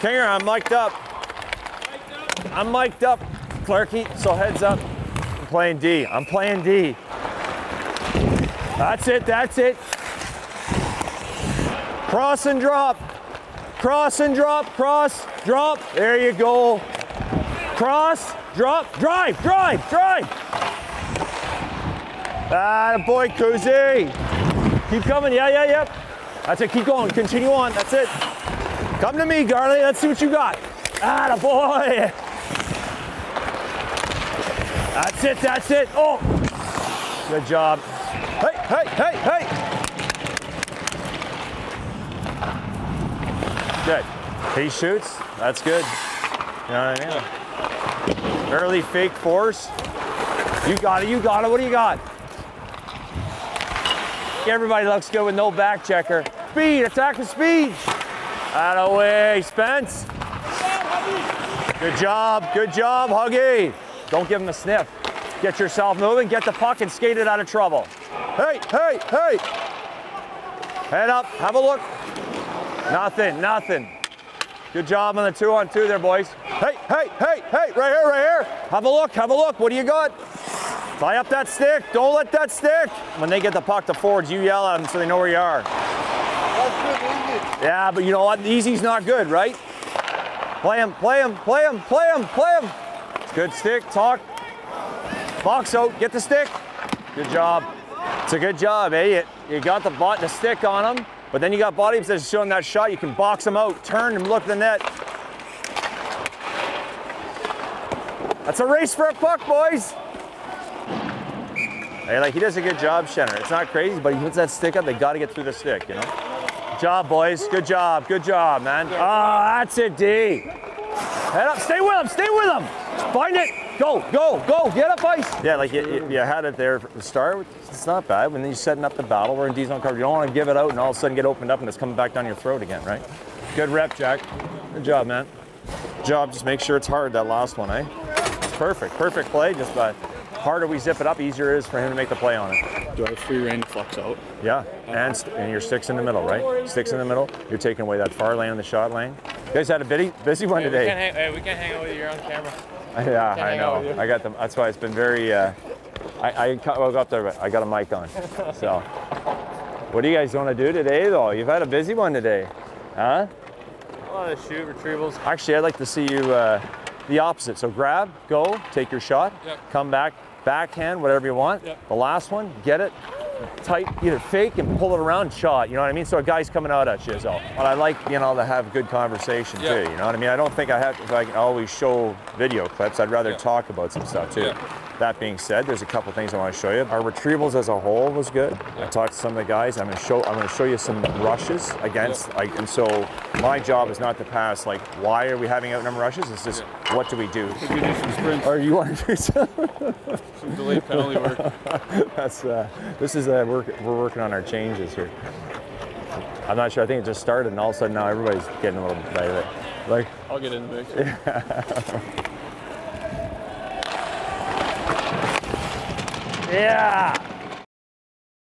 Kinger, I'm mic'd up. I'm mic'd up, Clarky, so heads up. I'm playing D. I'm playing D. That's it, that's it. Cross and drop. Cross and drop, cross, drop. There you go. Cross, drop, drive, drive, drive. Ah, boy, Kuzi. Keep coming, yeah, yeah, yep. That's it, keep going, continue on, that's it. Come to me, Garly, let's see what you got. Ah, boy. That's it, that's it. Oh, good job. Hey, hey, hey, hey. Good. He shoots, that's good. You know what I mean? Early fake force. You got it, you got it, what do you got? Everybody looks good with no back checker. Speed, attack the speed. Out of way, Spence. Good job, good job, Huggy. Don't give him a sniff. Get yourself moving, get the puck and skate it out of trouble. Hey, hey, hey. Head up, have a look. Nothing, nothing. Good job on the two on two there, boys. Hey, hey, hey, hey, right here, right here. Have a look, have a look. What do you got? Tie up that stick. Don't let that stick. When they get the puck to forwards, you yell at them so they know where you are. Yeah, but you know what? Easy's not good, right? Play him, play him, play him, play him, play him. Good stick, talk. Box out, get the stick. Good job. It's a good job, eh? You, you got the, the stick on him, but then you got body that's showing that shot. You can box him out, turn him, look at the net. That's a race for a puck, boys. Hey, like he does a good job, Shenner. It's not crazy, but he puts that stick up. They got to get through the stick, you know. Good job, boys. Good job. Good job, man. Ah, oh, that's it, D. Head up. Stay with him. Stay with him. Find it. Go, go, go. Get up ice. Yeah, like you, you, you had it there the start. It's not bad. When you're setting up the battle, we're in D zone cover. You don't want to give it out and all of a sudden get opened up and it's coming back down your throat again, right? Good rep, Jack. Good job, man. Good job. Just make sure it's hard, that last one, eh? It's perfect. Perfect play. Just by harder we zip it up, easier it is for him to make the play on it. Do I have free reign to flux out? Yeah, and, st- and your sticks in the middle, right? Sticks in the middle. You're taking away that far lane in the shot lane. You guys had a busy, busy one Hey, we, today. can't hang, hey, we can't hang out with you. You're on camera. Yeah, I hang out with know. I got them. That's why it's been very. Uh, I, I ca- woke up there, but I got a mic on. So, what do you guys want to do today, though? You've had a busy one today, huh? A lot of shoot retrievals. Actually, I'd like to see you uh, the opposite. So grab, go, take your shot, Yep. come back, backhand, whatever you want. Yep. The last one, get it, tight, either fake and pull it around, shot. You know what I mean? So a guy's coming out at you. So, but I like you know to have good conversation Yeah. too. You know what I mean? I don't think I have if I can always show video clips. I'd rather Yeah. talk about some stuff too. Yeah. That being said, there's a couple things I want to show you. Our retrievals as a whole was good. I talked to some of the guys. I'm going to show. I'm going to show you some rushes against. Like, and so my job is not to pass. Like, why are we having outnumber rushes? It's just what do we do? We do some sprints, Or you want to do some? some delayed penalty work. That's uh, this is uh, work, we're working on our changes here. I'm not sure. I think it just started, and all of a sudden now everybody's getting a little bit of it. Like, I'll get in the mix. yeah.